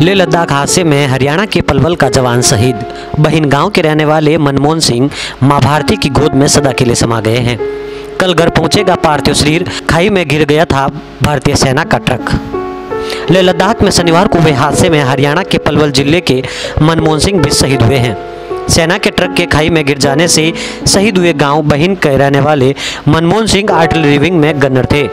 लेह लद्दाख हादसे में हरियाणा के पलवल का जवान शहीद। बहिन गाँव के रहने वाले मनमोहन सिंह माँ भारती की गोद में सदा के लिए समा गए हैं। कल घर पहुंचेगा पार्थिव शरीर, खाई में गिर गया था भारतीय सेना का ट्रक। ले लद्दाख में शनिवार को हुए हादसे में हरियाणा के पलवल ज़िले के मनमोहन सिंह भी शहीद हुए हैं। सेना के ट्रक के खाई में गिर जाने से शहीद हुए गाँव बहिन के रहने वाले मनमोहन सिंह आर्टिलरी विंग में गन्नर थे।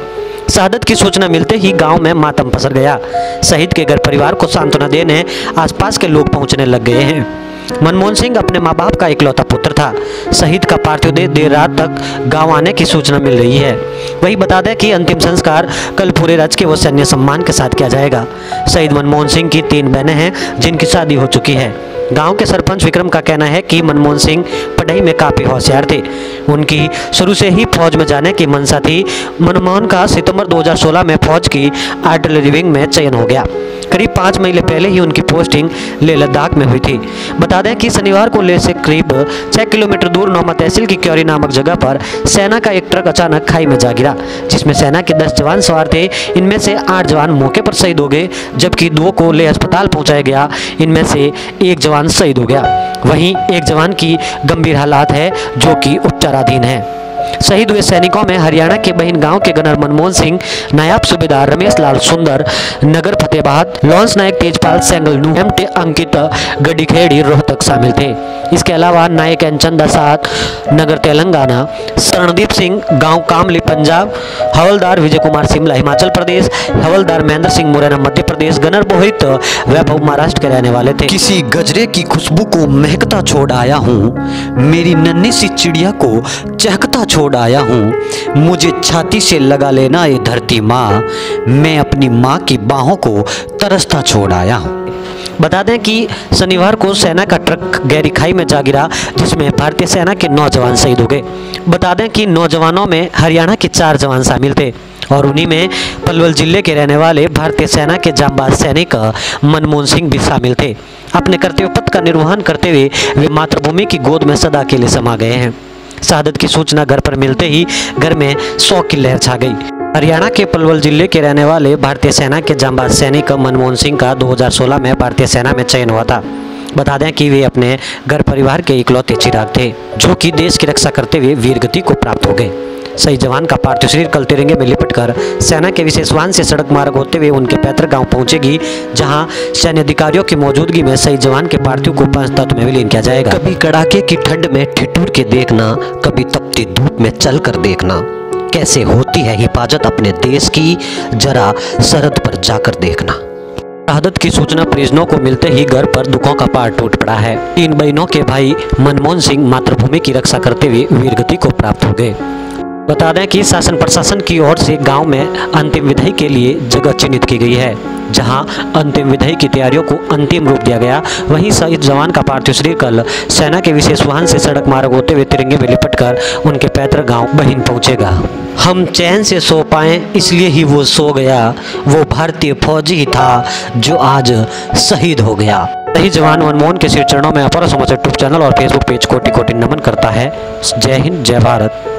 शहादत की सूचना मिलते ही गाँव में मातम पसर गया। शहीद के घर परिवार को सांत्वना देने आसपास के लोग पहुँचने लग गए हैं। मनमोहन सिंह अपने माँ बाप का इकलौता पुत्र था। शहीद का पार्थिव देह देर रात तक गाँव आने की सूचना मिल रही है। वही बता दें कि अंतिम संस्कार कल पूरे राजकीय व सैन्य सम्मान के साथ किया जाएगा। शहीद मनमोहन सिंह की तीन बहनें हैं, जिनकी शादी हो चुकी है। गाँव के सरपंच विक्रम का कहना है कि मनमोहन सिंह पढ़ाई में काफ़ी होशियार थे। उनकी शुरू से ही फौज में जाने की मंशा थी। मनमोहन का सितंबर 2016 में फौज की आर्टिलरी विंग में चयन हो गया। करीब पाँच महीने पहले ही उनकी पोस्टिंग लेह लद्दाख में हुई थी। बता दें कि शनिवार को लेह से करीब छः किलोमीटर दूर नौमा तहसील की क्योरी नामक जगह पर सेना का एक ट्रक अचानक खाई में जा गिरा, जिसमें सेना के दस जवान सवार थे। इनमें से आठ जवान मौके पर शहीद हो गए, जबकि दो को लेह अस्पताल पहुँचाया गया। इनमें से एक जवान शहीद हो गया। वहीं एक जवान की गंभीर हालात है, जो कि उपचाराधीन है। शहीद हुए सैनिकों में हरियाणा के बहिन गाँव के गनर मनमोहन सिंह, नायब सूबेदार रमेश लाल सुंदर, नगर फतेहबाद, लॉन्स नायक तेजपाल सेंगल नू एम अंकित गडीखेड़ी रोहतक शामिल थे। इसके अलावा नायक एनचंद दासात नगर तेलंगाना, शरणदीप सिंह, गाँव कामली, पंजाब, हवलदार विजय कुमार सिमला हिमाचल प्रदेश, हवलदार महेंद्र सिंह मुरैना, मध्य प्रदेश, गनर मोहित, वैभव महाराष्ट्र के रहने वाले थे। किसी गजरे की खुशबू को महकता छोड़ आया हूँ, मेरी नन्ही सी चिड़िया को चहकता छोड़ आया हूँ, मुझे छाती से लगा लेना ये धरती माँ, मैं अपनी माँ की बाहों को तरसता छोड़ आया हूँ। बता दें कि शनिवार को सेना का ट्रक गहरी खाई में जा गिरा, जिसमें भारतीय सेना के नौ जवान शहीद हो गए। बता दें कि नौजवानों में हरियाणा के चार जवान शामिल थे और उन्हीं में पलवल ज़िले के रहने वाले भारतीय सेना के जांबाज सैनिक मनमोहन सिंह भी शामिल थे। अपने कर्तव्य पथ का निर्वहन करते हुए वे मातृभूमि की गोद में सदा के लिए समा गए हैं। शहादत की सूचना घर पर मिलते ही घर में शौक की लहर छा गई। हरियाणा के पलवल ज़िले के रहने वाले भारतीय सेना के जांबाज सैनिक मनमोहन सिंह का 2016 में भारतीय सेना में चयन हुआ था। बता दें कि वे अपने घर परिवार के इकलौते चिराग थे, जो कि देश की रक्षा करते हुए वीरगति को प्राप्त हो गए। सही जवान का पार्थिव शरीर कल तिरंगे में लिपटकर सेना के विशेष वाहन से सड़क मार्ग होते हुए उनके पैतृक गाँव पहुंचेगी, जहाँ सैन्य अधिकारियों की मौजूदगी में सही जवान के पार्थिव को पंच तत्व में विलीन किया जाएगा। कभी कड़ाके की ठंड में ठिठुर के देखना, कभी तपती धूप में चल कर देखना। कैसे होती है हिफाजत अपने देश की, जरा सरहद पर जाकर देखना। शहादत की सूचना परिजनों को मिलते ही घर पर दुखों का पार टूट पड़ा है। तीन बहनों के भाई मनमोहन सिंह मातृभूमि की रक्षा करते हुए वीरगति को प्राप्त हो गए। बता दें कि शासन प्रशासन की ओर से गाँव में अंतिम विधाई के लिए जगह चिन्हित की गई है। जहाँ अंतिम विधाई की तैयारियों को अंतिम रूप दिया गया। वहीं शहीद जवान का पार्थिव शरीर कल सेना के विशेष वाहन से सड़क मार्ग होते हुए तिरंगे में लिपटकर उनके पैतृक गाँव बहिन पहुंचेगा। हम चैन से सो पाए, इसलिए ही वो सो गया। वो भारतीय फौजी ही था जो आज शहीद हो गया। शहीद जवान मनमोहन के सिर चरणों में अपर समाचार यूट्यूब चैनल और फेसबुक पेज कोटि कोटि नमन करता है। जय हिंद, जय भारत।